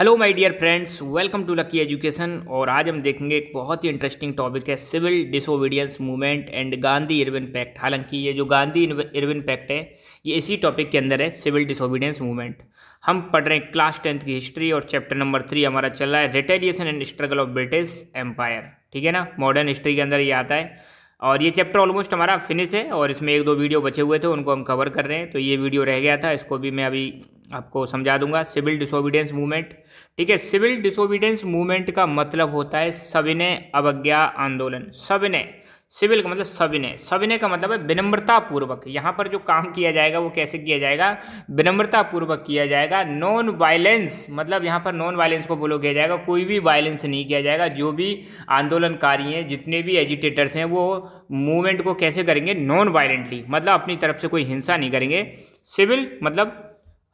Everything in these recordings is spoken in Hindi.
Hello my dear friends welcome to Lucky Education और आज हम देखेंगे एक बहुत ही इंटरेस्टिंग टॉपिक है civil disobedience movement and Gandhi Irwin pact हालाँकि ये जो गांधी इरविन पैक्ट है, ये इसी टॉपिक के अंदर है सिविल डिसोबीडियंस मूवमेंट हम पढ़ रहे हैं क्लास टेंथ की हिस्ट्री और चैप्टर नंबर थ्री हमारा चल रहा है retaliation and struggle of British empire ठीक है ना? मॉडर्न हिस्ट्री के अंदर ये आता है। और ये चैप्टर ऑलमोस्ट हमारा फिनिश है और इसमें एक दो वीडियो बचे हुए थे, उनको हम कवर कर रहे हैं। तो ये वीडियो रह गया था, इसको भी मैं अभी आपको समझा दूँगा। सिविल डिसोबीडियंस मूवमेंट ठीक है? सिविल डिसोबीडियंस मूवमेंट का मतलब होता है सविनय अवज्ञा आंदोलन सविनय सिविल का मतलब सविनय। सविनय का मतलब है विनम्रता पूर्वक यहाँ पर जो काम किया जाएगा, वो कैसे किया जाएगा? विनम्रता पूर्वक किया जाएगा। नॉन वायलेंस मतलब यहाँ पर नॉन वायलेंस को बोलो किया जाएगा। कोई भी वायलेंस नहीं किया जाएगा। जो भी आंदोलनकारी हैं, जितने भी एजिटेटर्स हैं, वो मूवमेंट को कैसे करेंगे? नॉन वायलेंटली मतलब अपनी तरफ़ से कोई हिंसा नहीं करेंगे। सिविल मतलब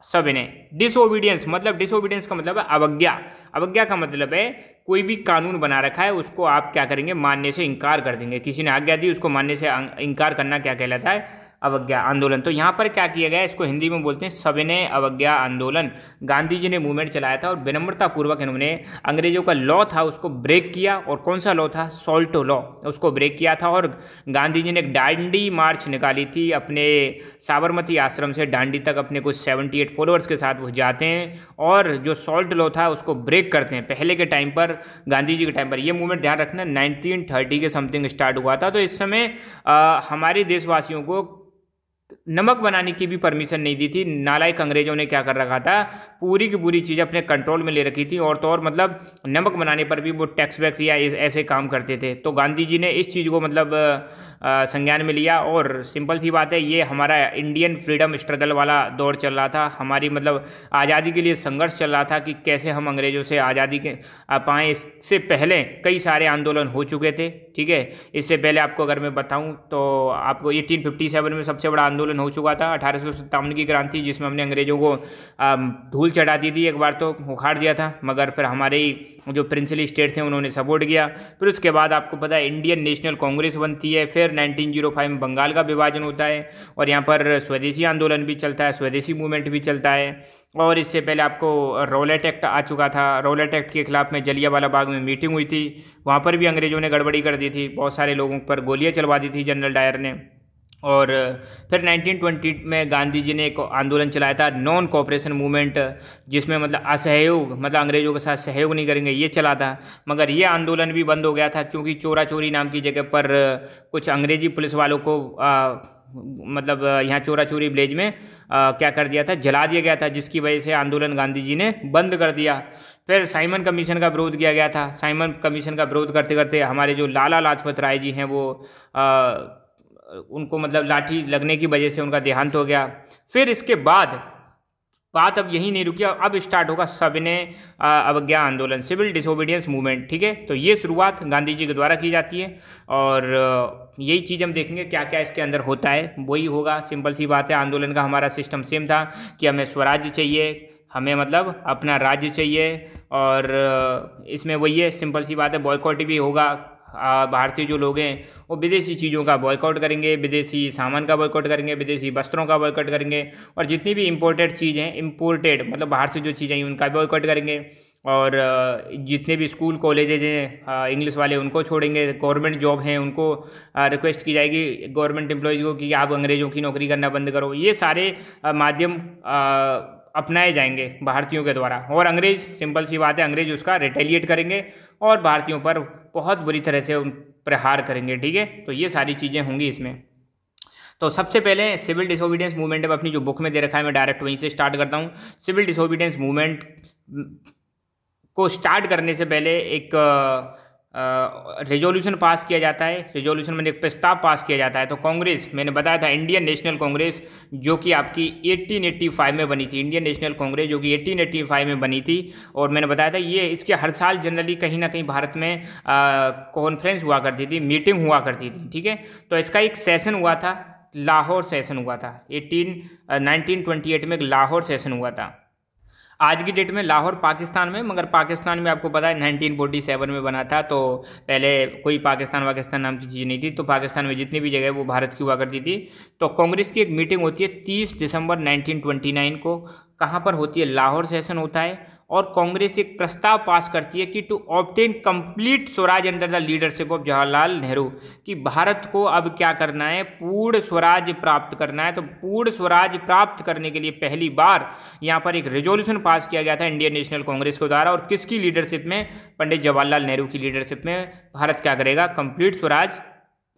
सविनय डिसोबीडियंस मतलब डिसोबीडियंस का मतलब है अवज्ञा। अवज्ञा का मतलब है कोई भी कानून बना रखा है, उसको आप क्या करेंगे, मानने से इंकार कर देंगे। किसी ने आज्ञा दी, उसको मानने से इंकार करना क्या कहलाता है? अवज्ञा आंदोलन। तो यहाँ पर क्या किया गया, इसको हिंदी में बोलते हैं सविनय अवज्ञा आंदोलन। गांधी जी ने मूवमेंट चलाया था और विनम्रता पूर्वक इन्होंने अंग्रेज़ों का लॉ था, उसको ब्रेक किया। और कौन सा लॉ था? सॉल्टो लॉ उसको ब्रेक किया था और गांधी जी ने एक डांडी मार्च निकाली थी अपने साबरमती आश्रम से। डांडी तक अपने कुछ सेवेंटी एट फॉलोअर्स के साथ वो जाते हैं और जो सॉल्ट लॉ था, उसको ब्रेक करते हैं। पहले के टाइम पर गांधी जी के टाइम पर ये मूवमेंट ध्यान रखना नाइनटीन थर्टी के समथिंग स्टार्ट हुआ था। तो इस समय हमारे देशवासियों को नमक बनाने की भी परमिशन नहीं दी थी। नालायक अंग्रेज़ों ने क्या कर रखा था? पूरी की पूरी चीज़ अपने कंट्रोल में ले रखी थी और तो और मतलब नमक बनाने पर भी वो टैक्स वैक्स या ऐसे काम करते थे। तो गांधी जी ने इस चीज़ को मतलब संज्ञान में लिया और सिंपल सी बात है, ये हमारा इंडियन फ्रीडम स्ट्रगल वाला दौर चल रहा था। हमारी मतलब आज़ादी के लिए संघर्ष चल रहा था कि कैसे हम अंग्रेज़ों से आज़ादी के पाएँ। इससे पहले कई सारे आंदोलन हो चुके थे। ठीक है? इससे पहले आपको अगर मैं बताऊँ तो आपको एटीन फिफ्टी सेवन में सबसे बड़ा आंदोलन हो चुका था, अठारह सौ सत्तावन की क्रांति, जिसमें हमने अंग्रेज़ों को धूल चढ़ा दी थी एक बार तो उखाड़ दिया था। मगर फिर हमारे ही जो प्रिंसिपली स्टेट थे, उन्होंने सपोर्ट किया। फिर उसके बाद आपको पता है इंडियन नेशनल कांग्रेस बनती है। फिर 1905 में बंगाल का विभाजन होता है। और यहाँ पर स्वदेशी आंदोलन भी चलता है, स्वदेशी मूवमेंट भी चलता है। और इससे पहले आपको रोलेट एक्ट आ चुका था। रोलेट एक्ट के खिलाफ में जलियावाला बाग में मीटिंग हुई थी। वहाँ पर भी अंग्रेज़ों ने गड़बड़ी कर दी थी। बहुत सारे लोगों पर गोलियाँ चलवा दी थी जनरल डायर ने। और फिर 1920 में गांधी जी ने एक आंदोलन चलाया था नॉन कोऑपरेशन मूवमेंट जिसमें मतलब असहयोग मतलब अंग्रेज़ों के साथ सहयोग नहीं करेंगे ये चला था। मगर ये आंदोलन भी बंद हो गया था क्योंकि चोरा चोरी नाम की जगह पर कुछ अंग्रेज़ी पुलिस वालों को आ, मतलब यहाँ चोरा चोरी विलेज में आ, क्या कर दिया था? जला दिया गया था जिसकी वजह से आंदोलन गांधी जी ने बंद कर दिया। फिर साइमन कमीशन का विरोध किया गया था। साइमन कमीशन का विरोध करते करते हमारे जो लाला लाजपत राय जी हैं वो आ, उनको मतलब लाठी लगने की वजह से उनका देहांत हो गया। फिर इसके बाद बात अब यही नहीं रुकी, अब स्टार्ट होगा सविनय अवज्ञा आंदोलन सिविल डिसोबीडियंस मूवमेंट ठीक है? तो ये शुरुआत गांधी जी के द्वारा की जाती है और यही चीज़ हम देखेंगे क्या क्या इसके अंदर होता है। वही होगा सिंपल सी बात है, आंदोलन का हमारा सिस्टम सेम था कि हमें स्वराज्य चाहिए, हमें मतलब अपना राज्य चाहिए और इसमें वही है सिंपल सी बात है बॉयकॉट भी होगा भारतीय जो लोग हैं, वो विदेशी चीज़ों का बॉयकआउट करेंगे, विदेशी सामान का बॉयकआउट करेंगे, विदेशी वस्त्रों का बॉयकआउट करेंगे और जितनी भी इम्पोर्टेड चीज़ हैं इम्पोर्टेड मतलब बाहर से जो चीज़ें हैं, उनका बॉयकआउट करेंगे और जितने भी स्कूल कॉलेजेज हैं इंग्लिश वाले उनको छोड़ेंगे गवर्नमेंट जॉब हैं, उनको रिक्वेस्ट की जाएगी गवर्नमेंट एम्प्लॉयज़ को कि आप अंग्रेज़ों की नौकरी करना बंद करो। ये सारे माध्यम अपनाए जाएँगे भारतीयों के द्वारा। और अंग्रेज़, सिंपल सी बात है, अंग्रेज़ उसका रिटेलिएट करेंगे और भारतीयों पर बहुत बुरी तरह से प्रहार करेंगे, ठीक है? तो ये सारी चीज़ें होंगी इसमें। तो सबसे पहले सिविल डिसोबीडियंस मूवमेंट अब अपनी जो बुक में दे रखा है, मैं डायरेक्ट वहीं से स्टार्ट करता हूँ। सिविल डिसोबीडियंस मूवमेंट को स्टार्ट करने से पहले एक रेजोल्यूशन पास किया जाता है। रेजोल्यूशन में एक प्रस्ताव पास किया जाता है। तो कांग्रेस, मैंने बताया था इंडियन नेशनल कांग्रेस जो कि आपकी 1885 में बनी थी। इंडियन नेशनल कांग्रेस जो कि 1885 में बनी थी। और मैंने बताया था, ये इसके हर साल जनरली कहीं ना कहीं भारत में कॉन्फ्रेंस हुआ करती थी मीटिंग हुआ करती थी, ठीक है? तो इसका एक सेशन हुआ था, लाहौर सेशन हुआ था। एटीन नाइनटीन में एक लाहौर सेशन हुआ था। आज की डेट में लाहौर, पाकिस्तान में, मगर पाकिस्तान में आपको पता है 1947 में बना था तो पहले कोई पाकिस्तान वाकिस्तान नाम की चीज़ नहीं थी तो पाकिस्तान में जितनी भी जगह वो भारत की हुआ करती थी। तो कांग्रेस की एक मीटिंग होती है 30 दिसंबर 1929 को कहाँ पर होती है? लाहौर सेशन होता है और कांग्रेस एक प्रस्ताव पास करती है कि to obtain complete Swaraj under the leadership of Jawaharlal Nehru कि भारत को अब क्या करना है? पूर्ण स्वराज प्राप्त करना है। तो पूर्ण स्वराज प्राप्त करने के लिए पहली बार यहाँ पर एक रेजोल्यूशन पास किया गया था इंडियन नेशनल कांग्रेस के द्वारा। और किसकी लीडरशिप में? पंडित जवाहरलाल नेहरू की लीडरशिप में भारत क्या करेगा? कंप्लीट स्वराज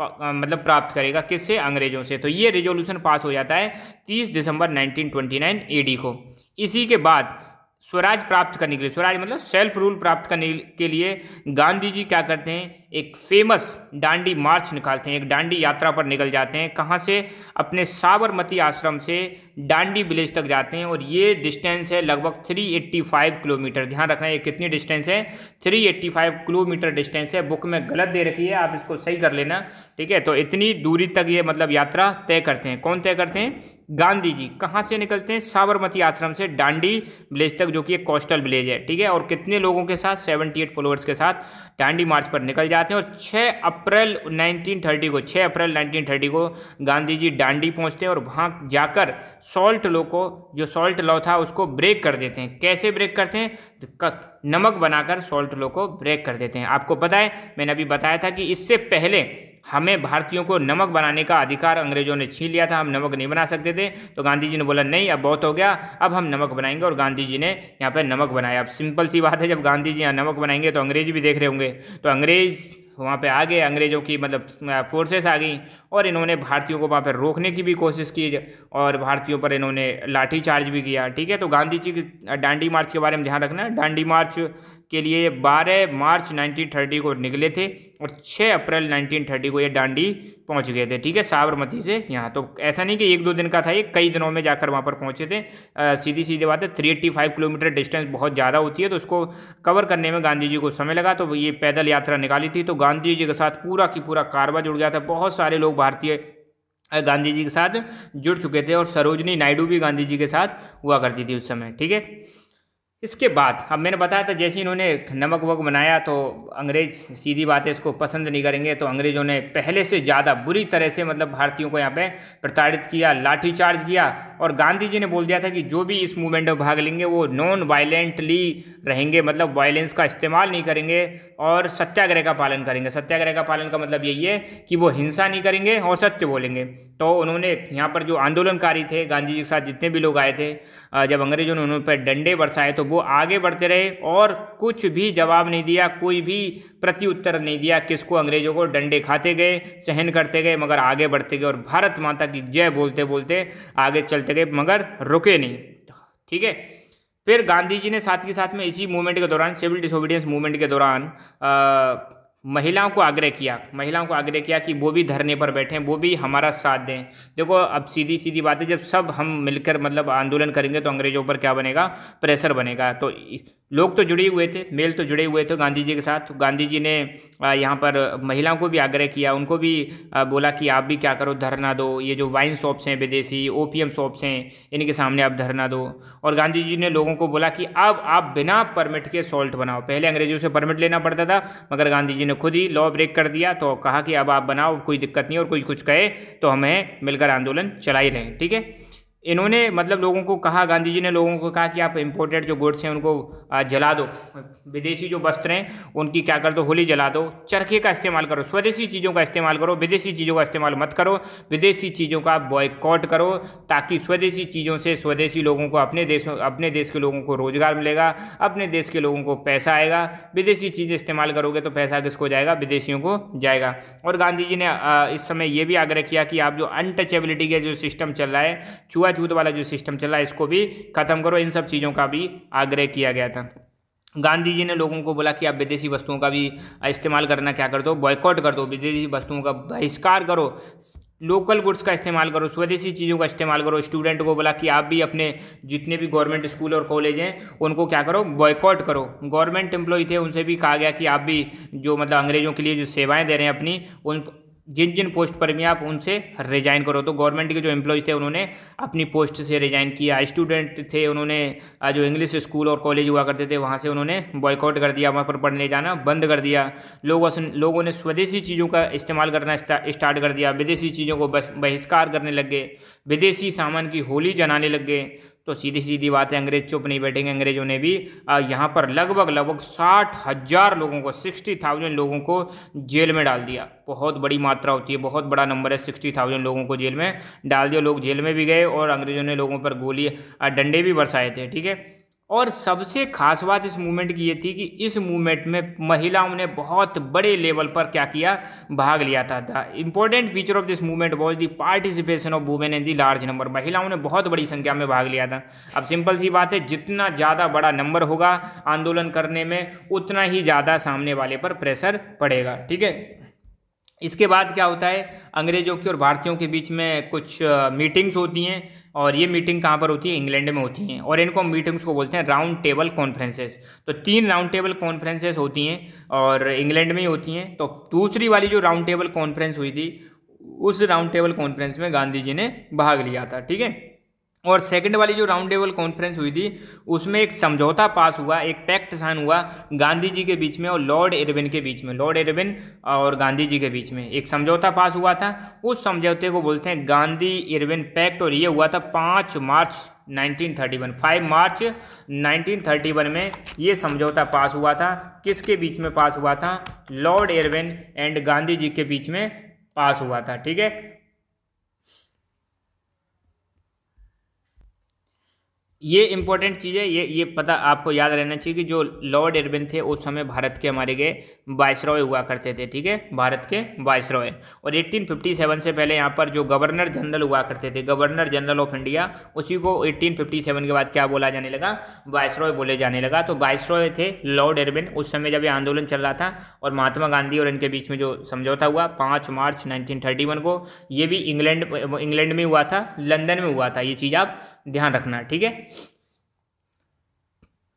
मतलब प्राप्त करेगा किससे? अंग्रेज़ों से। तो ये रिजोल्यूशन पास हो जाता है 30 दिसंबर 1929 एडी को। इसी के बाद स्वराज प्राप्त करने के लिए, स्वराज मतलब सेल्फ रूल प्राप्त करने के लिए गांधी जी क्या करते हैं? एक फ़ेमस डांडी मार्च निकालते हैं। एक डांडी यात्रा पर निकल जाते हैं। कहाँ से? अपने साबरमती आश्रम से डांडी विलेज तक जाते हैं और ये डिस्टेंस है लगभग 385 किलोमीटर। ध्यान रखना ये कितनी डिस्टेंस है? 385 किलोमीटर डिस्टेंस है। बुक में गलत दे रखी है, आप इसको सही कर लेना, ठीक है? तो इतनी दूरी तक ये मतलब यात्रा तय करते हैं। कौन तय करते हैं? गांधी जी। कहाँ से निकलते हैं? साबरमती आश्रम से डांडी विलेज तक, जो कि एक कोस्टल विलेज है, ठीक है? और कितने लोगों के साथ? सेवेंटी एट फॉलोअर्स के साथ डांडी मार्च पर निकल जाते हैं। और 6 अप्रैल 1930 को 6 अप्रैल 1930 को गांधी जी डांडी पहुँचते हैं और वहाँ जाकर सॉल्ट लो को, जो सॉल्ट लॉ था, उसको ब्रेक कर देते हैं। कैसे ब्रेक करते हैं? नमक बनाकर सॉल्ट लॉ को ब्रेक कर देते हैं। आपको पता है, मैंने अभी बताया था कि इससे पहले हमें भारतीयों को नमक बनाने का अधिकार अंग्रेज़ों ने छीन लिया था। हम नमक नहीं बना सकते थे। तो गांधी जी ने बोला, नहीं, अब बहुत हो गया। अब हम नमक बनाएँगे। और गांधी जी ने यहाँ पर नमक बनाया। अब सिंपल सी बात है, जब गांधी जी यहाँ नमक बनाएँगे तो अंग्रेज़ भी देख रहे होंगे। तो अंग्रेज़ वहाँ पे आ गए, अंग्रेज़ों की मतलब फोर्सेस आ गई और इन्होंने भारतीयों को वहाँ पर रोकने की भी कोशिश की और भारतीयों पर इन्होंने लाठी चार्ज भी किया, ठीक है? तो गांधी जी की डांडी मार्च के बारे में ध्यान रखना डांडी मार्च के लिए 12 मार्च 1930 को निकले थे और 6 अप्रैल 1930 को ये डांडी पहुँच गए थे। ठीक है साबरमती से यहाँ। तो ऐसा नहीं कि एक दो दिन का था ये कई दिनों में जाकर वहाँ पर पहुँचे थे। आ, सीधी सीधी बात है three eighty five kilometre distance बहुत ज़्यादा होती है तो उसको कवर करने में गांधी जी को समय लगा तो ये पैदल यात्रा निकाली थी। तो गांधी जी के साथ पूरा की पूरा कारवा जुड़ गया था बहुत सारे लोग भारतीय गांधी जी के साथ जुड़ चुके थे और सरोजनी नायडू भी गांधी जी के साथ हुआ करती थी उस समय। ठीक है इसके बाद, अब मैंने बताया था जैसे इन्होंने नमक वक बनाया तो अंग्रेज़ सीधी बात है इसको पसंद नहीं करेंगे तो अंग्रेज़ों ने पहले से ज़्यादा बुरी तरह से मतलब भारतीयों को यहाँ पे प्रताड़ित किया, लाठीचार्ज किया और गांधी जी ने बोल दिया था कि जो भी इस मूवमेंट में भाग लेंगे, वो नॉन वायलेंटली रहेंगे मतलब वायलेंस का इस्तेमाल नहीं करेंगे और सत्याग्रह का पालन करेंगे। सत्याग्रह का पालन का मतलब यही है कि वो हिंसा नहीं करेंगे और सत्य बोलेंगे। तो उन्होंने यहाँ पर जो आंदोलनकारी थे, गांधी जी के साथ जितने भी लोग आए थे जब अंग्रेज़ों ने उन्होंने पर डंडे बरसाए तो वो आगे बढ़ते रहे और कुछ भी जवाब नहीं दिया, कोई भी प्रत्युत्तर नहीं दिया, किसको? अंग्रेज़ों को डंडे खाते गए, सहन करते गए, मगर आगे बढ़ते गए और भारत माता की जय बोलते बोलते आगे चलते गए मगर रुके नहीं। ठीक है? फिर गांधी जी ने साथ के साथ में इसी मूवमेंट के दौरान सिविल डिसोबीडियंस मूवमेंट के दौरान महिलाओं को आग्रह किया। महिलाओं को आग्रह किया कि वो भी धरने पर बैठें, वो भी हमारा साथ दें। देखो, अब सीधी सीधी बात है, जब सब हम मिलकर मतलब आंदोलन करेंगे तो अंग्रेज़ों पर क्या बनेगा? प्रेशर बनेगा। तो लोग तो जुड़े हुए थे, मेल तो जुड़े हुए थे गांधी जी के साथ। तो गांधी जी ने यहाँ पर, महिलाओं को भी आग्रह किया, उनको भी बोला कि आप भी क्या करो, धरना दो। ये जो वाइन शॉप्स हैं, विदेशी ओपीएम शॉप्स हैं, इनके सामने आप धरना दो। और गांधी जी ने लोगों को बोला कि अब आप बिना परमिट के सॉल्ट बनाओ। पहले अंग्रेज़ों से परमिट लेना पड़ता था, मगर गांधी जी ने खुद ही लॉ ब्रेक कर दिया तो कहा कि अब आप बनाओ, कोई दिक्कत नहीं, और कोई कुछ कहे तो हमें मिलकर आंदोलन चला ही रहे, ठीक है? इन्होंने मतलब लोगों को कहा, गांधी जी ने लोगों को कहा कि आप इम्पोर्टेड जो गुड्स हैं उनको जला दो। विदेशी जो वस्त्र हैं, उनकी क्या कर दो, होली जला दो। चरखे का इस्तेमाल करो, स्वदेशी चीज़ों का इस्तेमाल करो, विदेशी चीज़ों का इस्तेमाल मत करो। विदेशी चीज़ों का बॉयकॉट करो, ताकि स्वदेशी चीज़ों से स्वदेशी लोगों को अपने देशों, अपने देश के लोगों को रोज़गार मिलेगा, अपने देश के लोगों को पैसा आएगा। विदेशी चीज़ें इस्तेमाल करोगे तो पैसा किसको जाएगा? विदेशियों को जाएगा। और गांधी जी ने इस समय ये भी आग्रह किया कि आप जो अनटचेबिलिटी का जो सिस्टम चल रहा है छुआ छूत वाला जो सिस्टम चल, इसको भी खत्म करो। इन सब चीज़ों का भी आग्रह किया गया था। गांधी जी ने लोगों को बोला कि आप विदेशी वस्तुओं का भी इस्तेमाल करना क्या कर दो? बॉयकॉट कर दो। विदेशी वस्तुओं का बहिष्कार करो। लोकल गुड्स का इस्तेमाल करो। स्वदेशी चीज़ों का इस्तेमाल करो। स्टूडेंट को बोला कि आप भी अपने जितने भी गवर्नमेंट स्कूल और कॉलेज हैं, उनको क्या करो? बॉयकॉट करो। गवर्नमेंट एम्प्लॉय थे, उनसे भी कहा गया कि आप भी जो मतलब अंग्रेज़ों के लिए जो सेवाएँ दे रहे हैं अपनी, उन जिन जिन पोस्ट पर भी आप उनसे रिजाइन करो। तो गवर्नमेंट के जो एम्प्लॉयज़ थे, उन्होंने अपनी पोस्ट से रिजाइन किया। स्टूडेंट थे, उन्होंने जो इंग्लिश स्कूल और कॉलेज हुआ करते थे, वहाँ से उन्होंने बॉयकआउट कर दिया, वहाँ पर पढ़ने जाना बंद कर दिया। लोगों से, लोगों ने स्वदेशी चीज़ों का इस्तेमाल करना स्टार्ट कर दिया। विदेशी चीज़ों को बहिष्कार करने लग गए। विदेशी सामान की होली जनाने लग गए। तो सीधी सीधी बात है अंग्रेज़ चुप नहीं बैठेंगे, अंग्रेज़ों ने भी यहाँ पर लगभग लगभग साठ हज़ार लोगों को, सिक्सटी थाउज़ेंड लोगों को जेल में डाल दिया। बहुत बड़ी मात्रा होती है, बहुत बड़ा नंबर है, सिक्सटी थाउज़ेंड लोगों को जेल में डाल दिया। लोग जेल में भी गए और अंग्रेज़ों ने लोगों पर गोली डंडे भी बरसाए थे, ठीक है? और सबसे खास बात इस मूवमेंट की ये थी कि इस मूवमेंट में महिलाओं ने बहुत बड़े लेवल पर क्या किया? भाग लिया था the important feature of this movement was the participation of women in the large number महिलाओं ने बहुत बड़ी संख्या में भाग लिया था। अब सिंपल सी बात है, जितना ज़्यादा बड़ा नंबर होगा आंदोलन करने में, उतना ही ज़्यादा सामने वाले पर प्रेशर पड़ेगा। ठीक है? इसके बाद क्या होता है, अंग्रेज़ों की और भारतीयों के बीच में कुछ मीटिंग्स होती हैं और ये मीटिंग कहाँ पर होती है, इंग्लैंड में होती हैं और इनको मीटिंग्स को बोलते हैं राउंड टेबल कॉन्फ्रेंसेस तो तीन राउंड टेबल कॉन्फ्रेंसेस होती हैं और इंग्लैंड में ही होती हैं। तो दूसरी वाली जो राउंड टेबल कॉन्फ्रेंस हुई थी, उस राउंड टेबल कॉन्फ्रेंस में गांधी जी ने भाग लिया था, ठीक है? और सेकंड वाली जो राउंड टेबल कॉन्फ्रेंस हुई थी, उसमें एक समझौता पास हुआ, एक पैक्ट साइन हुआ गांधी जी के बीच में और लॉर्ड इरविन के बीच में। लॉर्ड इरविन और गांधी जी के बीच में एक समझौता पास हुआ था। उस समझौते को बोलते हैं गांधी इरविन पैक्ट और ये हुआ था पाँच मार्च 1931 5 मार्च 1931 में ये समझौता पास हुआ था। किसके बीच में पास हुआ था? Lord Irwin and Gandhi ji के बीच में पास हुआ था, ठीक है? ये इंपॉर्टेंट चीज़ है, ये ये पता आपको याद रहना चाहिए कि जो लॉर्ड एरबिन थे, उस समय भारत के हमारे गए वायसरॉय हुआ करते थे, ठीक है? भारत के वायसरॉय और 1857 से पहले यहाँ पर जो गवर्नर जनरल हुआ करते थे गवर्नर जनरल ऑफ़ इंडिया उसी को 1857 के बाद क्या बोला जाने लगा? वायसरॉय बोले जाने लगा। तो वायसरॉय थे लॉर्ड एरबिन उस समय जब ये आंदोलन चल रहा था और महात्मा गांधी और इनके बीच में जो समझौता हुआ, पाँच मार्च नाइनटीन को, ये भी इंग्लैंड इंग्लैंड में हुआ था, लंदन में हुआ था, ये चीज़ आप ध्यान रखना, ठीक है?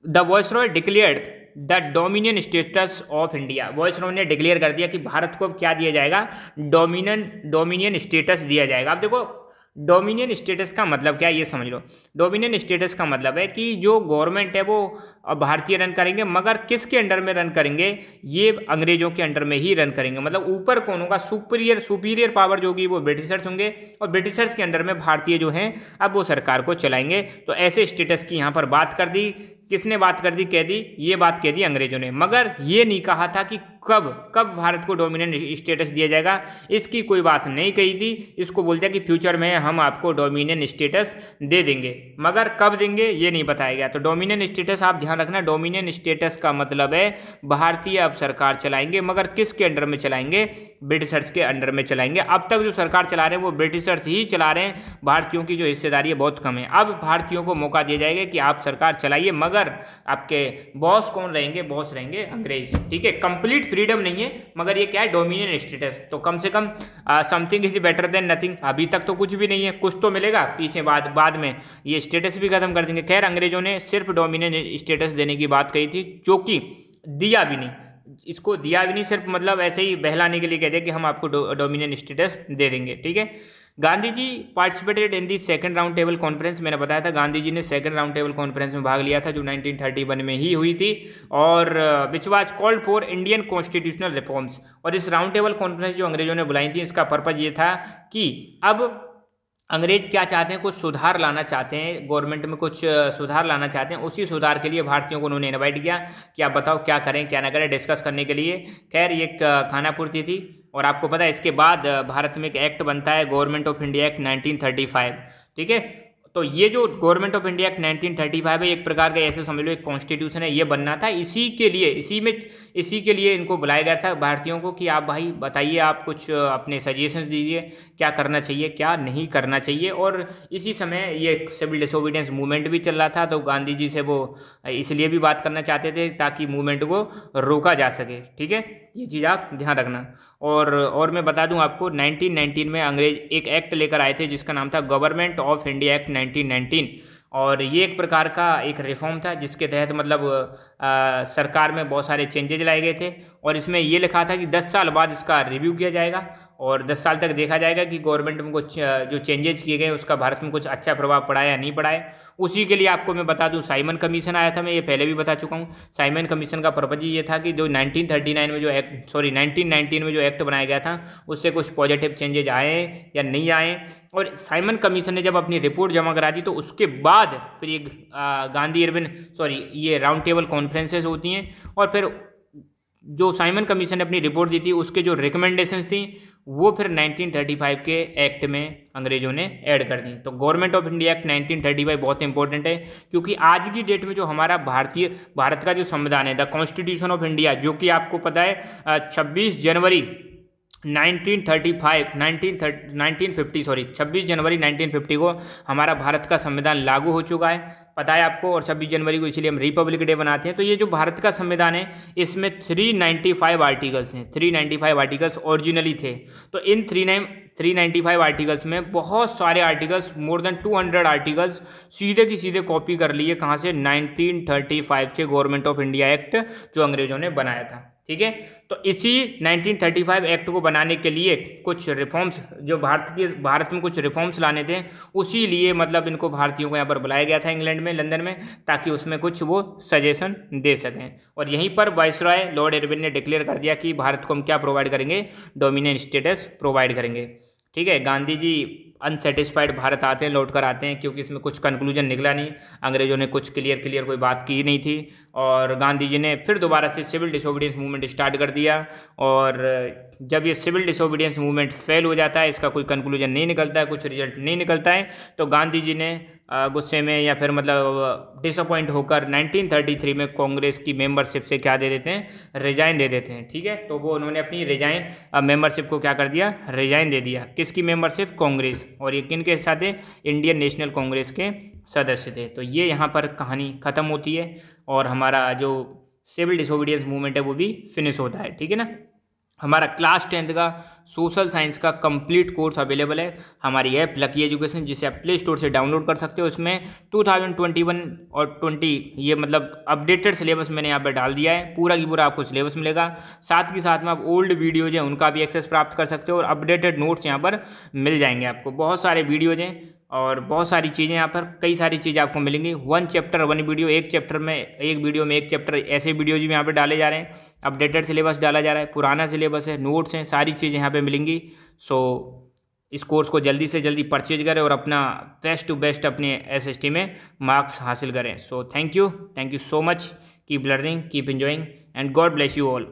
The viceroy declared the dominion status of India viceroy ने डिक्लेयर कर दिया कि भारत को अब क्या दिया जाएगा? डोमिनियन डोमिनियन स्टेटस दिया जाएगा। अब देखो डोमिनियन स्टेटस का मतलब क्या है, ये समझ लो। डोमिनियन स्टेटस का मतलब है कि जो गवर्नमेंट है वो भारतीय रन करेंगे, मगर किसके अंडर में रन करेंगे? ये अंग्रेज़ों के अंडर में ही रन करेंगे। मतलब ऊपर कौन होगा? सुपीरियर सुपीरियर पावर जो होगी वो ब्रिटिशर्स होंगे और ब्रिटिशर्स के अंडर में भारतीय जो हैं, अब वो सरकार को चलाएँगे। तो ऐसे स्टेटस की यहाँ पर बात कर दी। किसने बात कर दी? कह दी ये बात कह दी अंग्रेज़ों ने। मगर ये नहीं कहा था कि कब कब भारत को डोमिनेंट स्टेटस दिया जाएगा, इसकी कोई बात नहीं कही थी इसको बोलते हैं कि फ्यूचर में हम आपको डोमिनेंट स्टेटस दे देंगे। मगर कब देंगे, ये नहीं बताया गया। तो डोमिनेंट स्टेटस आप ध्यान रखना डोमिनेंट स्टेटस का मतलब है, भारतीय अब सरकार चलाएँगे, मगर किसके अंडर में चलाएँगे? ब्रिटिशर्स के अंडर में चलाएँगे। अब तक जो सरकार चला रहे हैं, वो ब्रिटिशर्स ही चला रहे हैं। भारतीयों की जो हिस्सेदारी है, बहुत कम है। अब भारतीयों को मौका दिया जाएगा कि आप सरकार चलाइए, मगर आपके बॉस कौन रहेंगे? बॉस रहेंगे अंग्रेज़। ठीक है? कंप्लीट फ्रीडम नहीं है, मगर ये क्या है, डोमिनियन स्टेटस। तो कम से कम something is better than nothing अभी तक तो कुछ भी नहीं है, कुछ तो मिलेगा, पीछे बाद बाद में। ये स्टेटस भी खत्म कर देंगे। खैर, अंग्रेज़ों ने सिर्फ़ डोमिनियन स्टेटस देने की बात कही थी, जो कि दिया भी नहीं। इसको दिया भी नहीं, सिर्फ़ मतलब ऐसे ही बहलाने के लिए कहते हैं कि हम आपको डोमिनियन स्टेटस दे देंगे, ठीक है? Gandhi ji participated in the second round table conference मैंने बताया था गांधी जी ने सेकंड राउंड टेबल कॉन्फ्रेंस में भाग लिया था, जो 1931 में ही हुई थी, और which was called for Indian constitutional reforms और इस राउंड टेबल कॉन्फ्रेंस जो अंग्रेज़ों ने बुलाई थी, इसका पर्पज ये था कि अब अंग्रेज़ क्या चाहते हैं, कुछ सुधार लाना चाहते हैं गवर्नमेंट में कुछ सुधार लाना चाहते हैं, उसी सुधार के लिए भारतीयों को उन्होंने इन्वाइट किया कि आप बताओ क्या करें, क्या ना करें डिस्कस करने के लिए। खैर, ये खाना पूर्ति थी। और आपको पता है इसके बाद भारत में एक एक्ट बनता है, गवर्नमेंट ऑफ़ इंडिया एक्ट 1935 ठीक है? तो ये जो गवर्नमेंट ऑफ़ इंडिया एक्ट 1935 है, एक प्रकार का ऐसे समझ लो एक कॉन्स्टिट्यूशन है, ये बनना था। इसी के लिए, इसी में, इसी के लिए इनको बुलाया गया था भारतीयों को कि आप भाई बताइए, आप कुछ अपने सजेशंस दीजिए, क्या करना चाहिए, क्या नहीं करना चाहिए। और इसी समय ये सिविल डिसोबीडियंस मूवमेंट भी चल रहा था तो गांधी जी से वो इसलिए भी बात करना चाहते थे ताकि मूवमेंट को रोका जा सके। ठीक है? ये चीज़ आप ध्यान रखना। और और मैं बता दूँ आपको 1919 में अंग्रेज़ एक एक्ट लेकर आए थे जिसका नाम था गवर्नमेंट ऑफ़ इंडिया एक्ट 1919 और ये एक प्रकार का एक रिफॉर्म था जिसके तहत मतलब आ, सरकार में बहुत सारे चेंजेज लाए गए थे और इसमें ये लिखा था कि 10 साल बाद इसका रिव्यू किया जाएगा। और दस साल तक देखा जाएगा कि गवर्नमेंट में कुछ जो चेंजेस किए गए, उसका भारत में कुछ अच्छा प्रभाव पड़ा या नहीं पड़ा है। उसी के लिए आपको मैं बता दूँ साइमन कमीशन आया था, मैं ये पहले भी बता चुका हूँ। साइमन कमीशन का पर्पज ये था कि जो 1939 में जो एक्ट सॉरी 1919 में जो एक्ट बनाया गया था, उससे कुछ पॉजिटिव चेंजेज आए या नहीं आए और साइमन कमीशन ने जब अपनी रिपोर्ट जमा करा दी तो उसके बाद फिर ये गांधी इरविन सॉरी ये राउंड टेबल कॉन्फ्रेंसेज होती हैं। और फिर जो साइमन कमीशन ने अपनी रिपोर्ट दी थी, उसके जो रिकमेंडेशंस थी वो फिर 1935 के एक्ट में अंग्रेज़ों ने ऐड कर दी। तो गवर्नमेंट ऑफ़ इंडिया एक्ट 1935 बहुत इंपॉर्टेंट है, क्योंकि आज की डेट में जो हमारा भारतीय, भारत का जो संविधान है द कॉन्स्टिट्यूशन ऑफ़ इंडिया जो कि आपको पता है छब्बीस जनवरी 1935 1950 सॉरी 26 जनवरी 1950 को हमारा भारत का संविधान लागू हो चुका है। पता है आपको, और छब्बीस जनवरी को इसीलिए हम रिपब्लिक डे बनाते हैं। तो ये जो भारत का संविधान है, इसमें 395 आर्टिकल्स हैं। 395 आर्टिकल्स ओरिजिनली थे। तो इन three nine three ninety five articles में बहुत सारे articles more than two hundred articles सीधे की सीधे कॉपी कर लिए कहाँ से? 1935 के गवर्नमेंट ऑफ़ इंडिया एक्ट जो अंग्रेज़ों ने बनाया था। ठीक है? तो इसी 1935 एक्ट को बनाने के लिए कुछ रिफॉर्म्स, जो भारत के, भारत में कुछ रिफॉर्म्स लाने थे उसी लिए मतलब इनको भारतीयों को यहाँ पर बुलाया गया था इंग्लैंड में, लंदन में, ताकि उसमें कुछ वो सजेशन दे सकें। और यहीं पर वाइसराय लॉर्ड एरविन ने डिक्लेयर कर दिया कि भारत को हम क्या प्रोवाइड करेंगे? डोमिनियन स्टेटस प्रोवाइड करेंगे। ठीक है, गांधी जी अनसेटिस्फाइड भारत आते हैं, लौट कर आते हैं, क्योंकि इसमें कुछ कंक्लूजन निकला नहीं। अंग्रेज़ों ने कुछ क्लियर क्लियर कोई बात की नहीं थी। और गांधी जी ने फिर दोबारा से सिविल डिसोबीडियंस मूवमेंट स्टार्ट कर दिया। और जब ये सिविल डिसोबीडियंस मूवमेंट फेल हो जाता है, इसका कोई कंक्लूजन नहीं निकलता है, कुछ रिज़ल्ट नहीं निकलता है तो गांधी जी ने गुस्से में या फिर मतलब डिसअपॉइंट होकर 1933 में कांग्रेस की मेंबरशिप से क्या दे देते हैं? रिजाइन दे देते हैं, ठीक है? तो वो उन्होंने अपनी रिजाइन मेंबरशिप को क्या कर दिया? रिजाइन दे दिया। किसकी मेंबरशिप कांग्रेस। और ये किन के साथ है? इंडियन नेशनल कांग्रेस के सदस्य थे। तो ये यहाँ पर कहानी ख़त्म होती है, और हमारा जो सिविल डिसोबीडियंस मूवमेंट है, वो भी फिनिश होता है, ठीक है ना? हमारा क्लास टेंथ का सोशल साइंस का कंप्लीट कोर्स अवेलेबल है। हमारी ऐप लकी एजुकेशन जिसे आप प्ले स्टोर से डाउनलोड कर सकते हो। उसमें 2021 और 20 ये मतलब अपडेटेड सिलेबस मैंने यहाँ पर डाल दिया है। पूरा की पूरा आपको सिलेबस मिलेगा। साथ के साथ में आप ओल्ड वीडियोज़ हैं, उनका भी एक्सेस प्राप्त कर सकते हो और अपडेटेड नोट्स यहाँ पर मिल जाएँगे आपको। बहुत सारे वीडियोज़ हैं। और बहुत सारी चीज़ें यहाँ पर, कई सारी चीज़ें आपको मिलेंगी। वन चैप्टर वन वीडियो एक चैप्टर में, एक वीडियो में एक चैप्टर ऐसे वीडियोज़ भी यहाँ पर डाले जा रहे हैं। अपडेटेड सिलेबस डाला जा रहा है, पुराना सिलेबस है नोट्स हैं, सारी चीज़ें यहाँ पे मिलेंगी। सो इस कोर्स को जल्दी से जल्दी परचेज करें और अपना बेस्ट टू बेस्ट अपने एसएसटी में मार्क्स हासिल करें। So thank you thank you so much keep learning keep enjoying and God bless you all